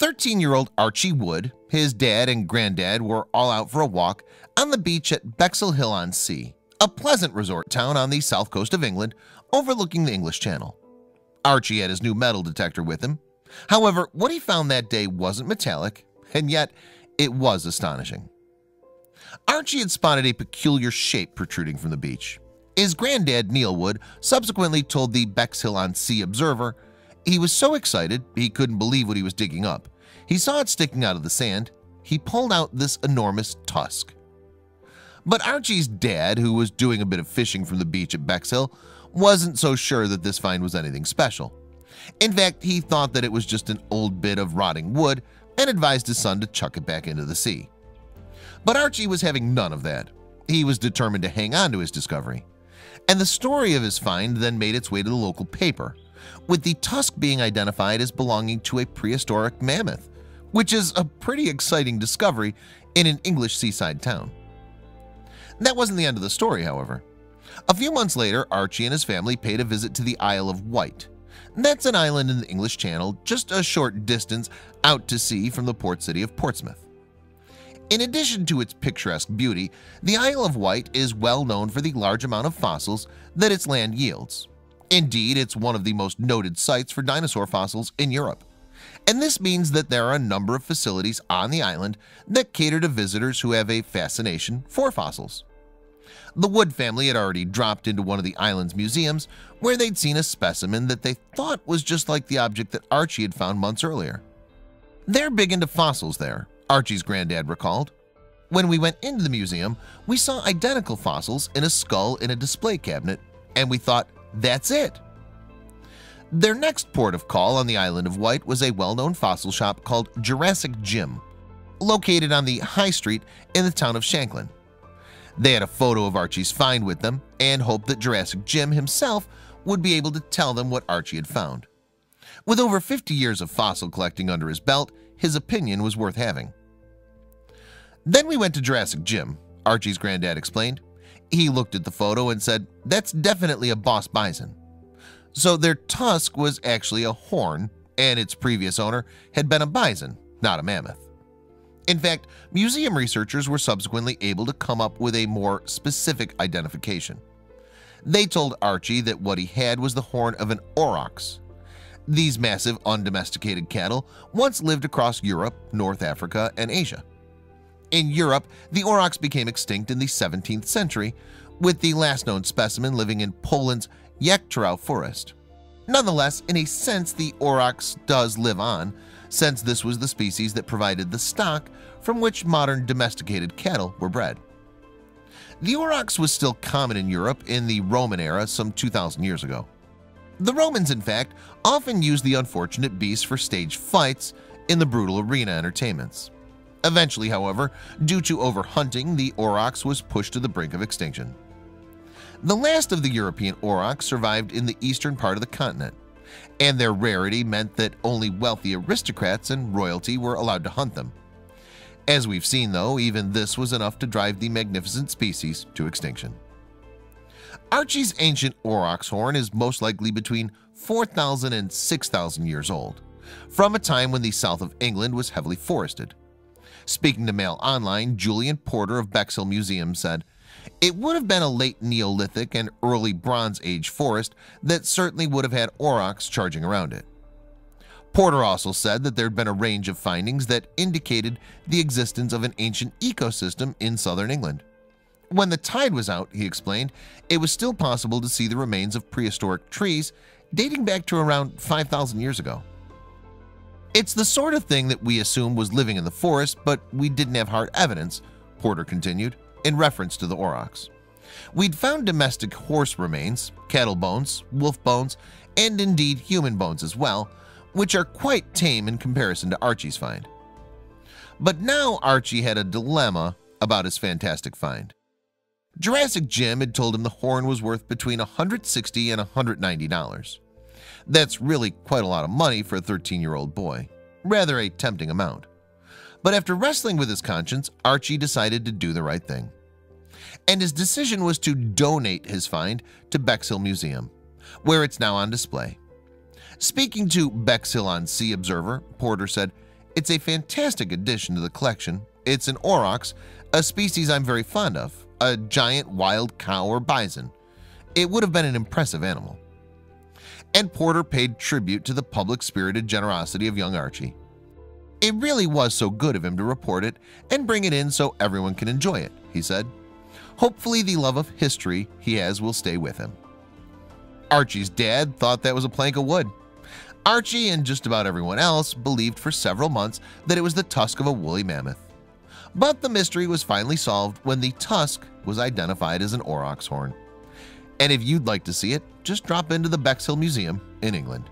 13-year-old Archie Wood, his dad and granddad were all out for a walk on the beach at Bexhill Hill on Sea, a pleasant resort town on the south coast of England overlooking the English Channel. Archie had his new metal detector with him. However, what he found that day wasn't metallic, and yet it was astonishing. Archie had spotted a peculiar shape protruding from the beach. His granddad Neil Wood subsequently told the Bexhill on Sea Observer he was so excited he couldn't believe what he was digging up. He saw it sticking out of the sand. He pulled out this enormous tusk. But Archie's dad, who was doing a bit of fishing from the beach at Bexhill, wasn't so sure that this find was anything special. In fact, he thought that it was just an old bit of rotting wood and advised his son to chuck it back into the sea. But Archie was having none of that. He was determined to hang on to his discovery. And the story of his find then made its way to the local paper, with the tusk being identified as belonging to a prehistoric mammoth, which is a pretty exciting discovery in an English seaside town. That wasn't the end of the story, however. A few months later, Archie and his family paid a visit to the Isle of Wight. That's an island in the English Channel, just a short distance out to sea from the port city of Portsmouth. In addition to its picturesque beauty, the Isle of Wight is well known for the large amount of fossils that its land yields. Indeed, it's one of the most noted sites for dinosaur fossils in Europe. And this means that there are a number of facilities on the island that cater to visitors who have a fascination for fossils. The Wood family had already dropped into one of the island's museums where they'd seen a specimen that they thought was just like the object that Archie had found months earlier. They're big into fossils there, Archie's granddad recalled. When we went into the museum, we saw identical fossils in a skull in a display cabinet, and we thought, that's it. Their next port of call on the island of Wight was a well-known fossil shop called Jurassic Jim, located on the High Street in the town of Shanklin. They had a photo of Archie's find with them and hoped that Jurassic Jim himself would be able to tell them what Archie had found. With over 50 years of fossil collecting under his belt, his opinion was worth having. Then we went to Jurassic Jim, Archie's granddad explained. He looked at the photo and said, that's definitely a Bos bison. So their tusk was actually a horn and its previous owner had been a bison, not a mammoth. In fact, museum researchers were subsequently able to come up with a more specific identification. They told Archie that what he had was the horn of an aurochs. These massive undomesticated cattle once lived across Europe, North Africa, and Asia. In Europe, the aurochs became extinct in the 17th century, with the last known specimen living in Poland's Jaktorów forest. Nonetheless, in a sense the aurochs does live on, since this was the species that provided the stock from which modern domesticated cattle were bred. The aurochs was still common in Europe in the Roman era some 2,000 years ago. The Romans, in fact, often used the unfortunate beasts for stage fights in the brutal arena entertainments. Eventually, however, due to overhunting, the aurochs was pushed to the brink of extinction. The last of the European aurochs survived in the eastern part of the continent, and their rarity meant that only wealthy aristocrats and royalty were allowed to hunt them. As we've seen though, even this was enough to drive the magnificent species to extinction. Archie's ancient aurochs horn is most likely between 4,000 and 6,000 years old, from a time when the south of England was heavily forested. Speaking to Mail Online, Julian Porter of Bexhill Museum said, it would have been a late Neolithic and early Bronze Age forest that certainly would have had aurochs charging around it. Porter also said that there had been a range of findings that indicated the existence of an ancient ecosystem in southern England. When the tide was out, he explained, it was still possible to see the remains of prehistoric trees dating back to around 5,000 years ago. It's the sort of thing that we assume was living in the forest, but we didn't have hard evidence, Porter continued in reference to the aurochs. We'd found domestic horse remains, cattle bones, wolf bones, and indeed human bones as well, which are quite tame in comparison to Archie's find. But now Archie had a dilemma about his fantastic find. Jurassic Jim had told him the horn was worth between 160 and $190. That's really quite a lot of money for a 13-year-old boy, rather a tempting amount. But after wrestling with his conscience, Archie decided to do the right thing. And his decision was to donate his find to Bexhill Museum, where it's now on display. Speaking to Bexhill on Sea Observer, Porter said, It's a fantastic addition to the collection. It's an aurochs, a species I'm very fond of, a giant wild cow or bison. It would have been an impressive animal. And Porter paid tribute to the public-spirited generosity of young Archie. It really was so good of him to report it and bring it in so everyone can enjoy it, he said. Hopefully the love of history he has will stay with him. Archie's dad thought that was a plank of wood. Archie and just about everyone else believed for several months that it was the tusk of a woolly mammoth. But the mystery was finally solved when the tusk was identified as an aurochs horn. And if you'd like to see it, just drop into the Bexhill Museum in England.